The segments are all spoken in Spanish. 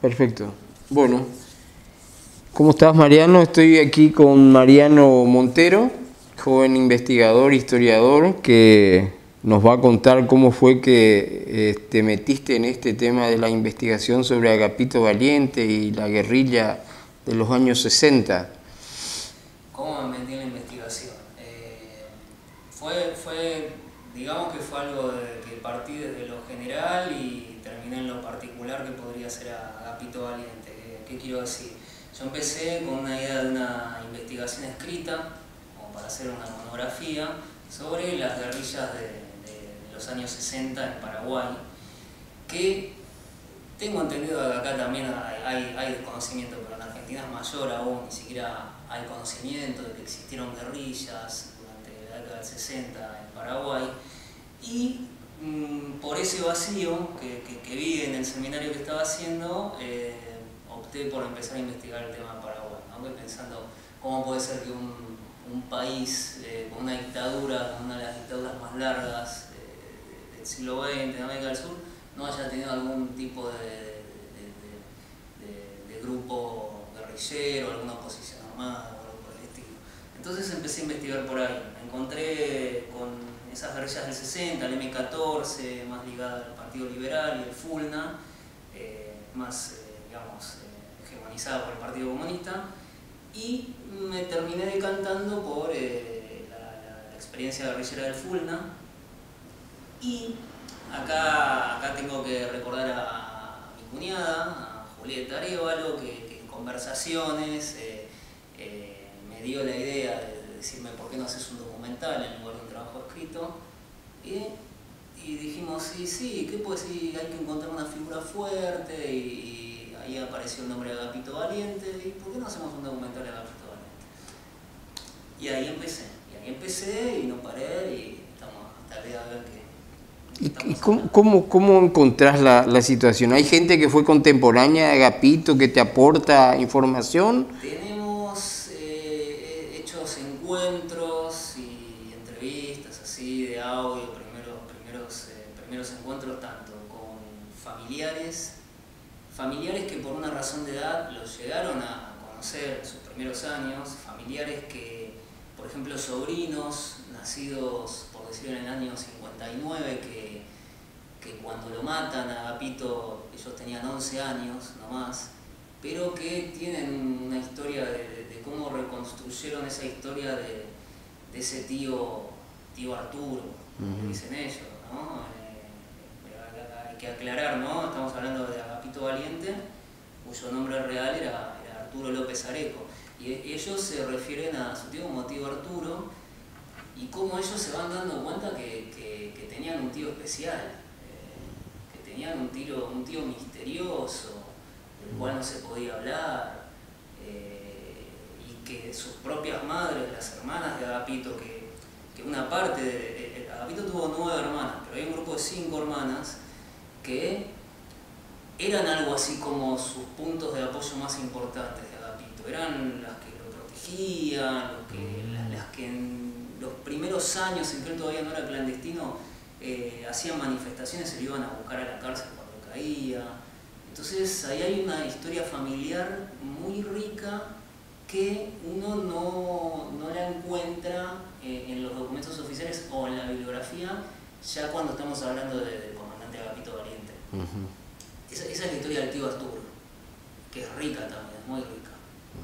Perfecto. Bueno, ¿cómo estás Mariano? Estoy aquí con Mariano Montero, joven investigador, historiador, que nos va a contar cómo fue que eh, te metiste en este tema de la investigación sobre Agapito Valiente y la guerrilla de los años 60. ¿Cómo me metí en la investigación? Eh, fue, fue, digamos que fue algo de, que partí desde lo general y terminé en lo particular que podría ser Agapito Valiente. ¿Qué quiero decir? Yo empecé con una idea de una investigación escrita, como para hacer una monografía, sobre las guerrillas de, los años 60 en Paraguay, que tengo entendido que acá también hay, hay, desconocimiento, pero en Argentina es mayor aún, ni siquiera hay conocimiento de que existieron guerrillas década del 60 en Paraguay. Y mm, por ese vacío que, que, vi en el seminario que estaba haciendo, eh, opté por empezar a investigar el tema de Paraguay, ¿no? pensando cómo puede ser que un, un país eh, con una dictadura, con una de las dictaduras más largas siglo XX en América del Sur no haya tenido algún tipo de, de, grupo guerrillero, alguna oposición armada algo por el estilo. Entonces empecé a investigar por ahí. Encontré con esas guerrillas del 60, el M14, más ligada al Partido Liberal y el FULNA, eh, más, eh, digamos, eh, hegemonizada por el Partido Comunista, y me terminé decantando por la, experiencia guerrillera del FULNA, y acá, acá tengo que recordar a mi cuñada, a Julieta Arevalo, que, en conversaciones me dio la idea de decirme por qué no haces un documental en lugar de un trabajo escrito. Y, dijimos, sí, sí, ¿qué puede ser? Hay que encontrar una figura fuerte y, ahí apareció el nombre de Agapito Valiente. ¿Y por qué no hacemos un documental de Agapito Valiente? Y ahí empecé. Y ahí empecé y no paré y estamos hasta el día de ver que ¿Y, cómo, cómo, encontrás la, situación? ¿Hay gente que fue contemporánea de Agapito que te aporta información? Tenemos de primeros, primeros, eh, primeros encuentros tanto con familiares, familiares que por una razón de edad los llegaron a conocer en sus primeros años, familiares que, por ejemplo, sobrinos nacidos, por decirlo en el año 59, que que cuando lo matan a Agapito, ellos tenían 11 años nomás, pero que tienen una historia de, cómo reconstruyeron esa historia de, ese tío, tío Arturo, dicen ellos, ¿no? Eh, hay que aclarar, ¿no? Estamos hablando de Agapito Valiente, cuyo nombre real era, Arturo López Areco, y e, ellos se refieren a su tío como tío Arturo, y cómo ellos se van dando cuenta que, que tenían un tío especial, tenían un, tiro, un tío misterioso, del cual no se podía hablar, eh, y que sus propias madres, las hermanas de Agapito, que, una parte de, Agapito tuvo nueve hermanas, pero hay un grupo de cinco hermanas que eran algo así como sus puntos de apoyo más importantes de Agapito, eran las que lo protegían, las que en los primeros años en que él todavía no era clandestino, eh, hacían manifestaciones, se lo iban a buscar a la cárcel cuando caía. Entonces ahí hay una historia familiar muy rica que uno no, no la encuentra eh, en los documentos oficiales o en la bibliografía, ya cuando estamos hablando del comandante Agapito Valiente. esa, es la historia del tío Arturo, que es rica también, muy rica,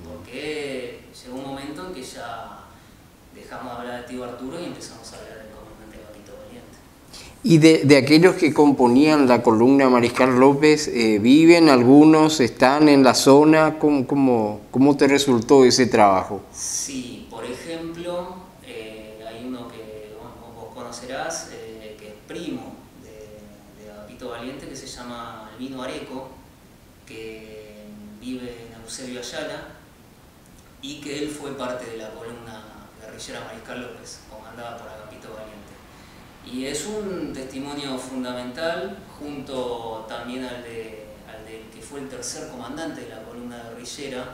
porque llegó un momento en que ya dejamos de hablar del tío Arturo y empezamos a hablar del y de, aquellos que componían la columna Mariscal López, eh, ¿viven algunos? ¿Están en la zona? ¿Cómo, cómo, cómo te resultó ese trabajo? Sí, por ejemplo, eh, hay uno que vos conocerás, eh, que es primo Agapito Valiente, que se llama Albino Areco, que vive en Eusebio Ayala, y que él fue parte de la columna guerrillera Mariscal López, comandada por Agapito Valiente. Y es un testimonio fundamental, junto también al de, al de que fue el tercer comandante de la columna guerrillera,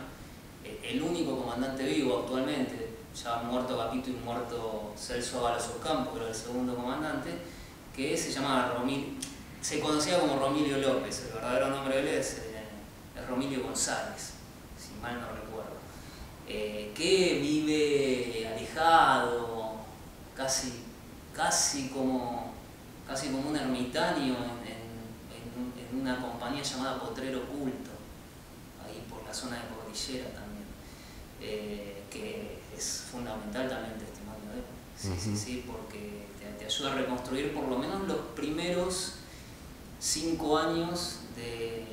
eh, el único comandante vivo actualmente, ya muerto Capito y muerto Celso Ábalos Campo, que era el segundo comandante, que se llamaba Romil, se conocía como Romilio López, el verdadero nombre de él es eh, Romilio González, si mal no recuerdo, eh, que vive alejado, casi, casi, como, casi como un ermitaño en, una compañía llamada Potrero Culto, ahí por la zona de Cordillera también, eh, que es fundamental también el testimonio de él. Sí, sí, sí, porque te, ayuda a reconstruir por lo menos los primeros cinco años de,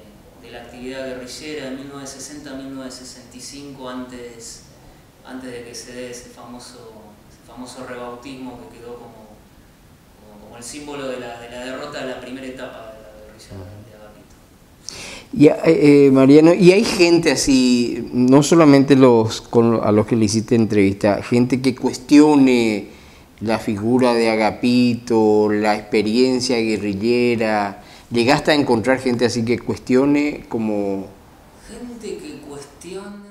la actividad guerrillera de 1960 a 1965, antes, antes de que se dé ese famoso, famoso rebautismo que quedó como, como, el símbolo de la, de la, derrota de la primera etapa de la guerrilla de Agapito. Y, eh, Mariano, y hay gente así, no solamente los a los que le hiciste entrevista, gente que cuestione la figura de Agapito, la experiencia guerrillera, ¿Llegaste a encontrar gente así que cuestione como... Gente que cuestione...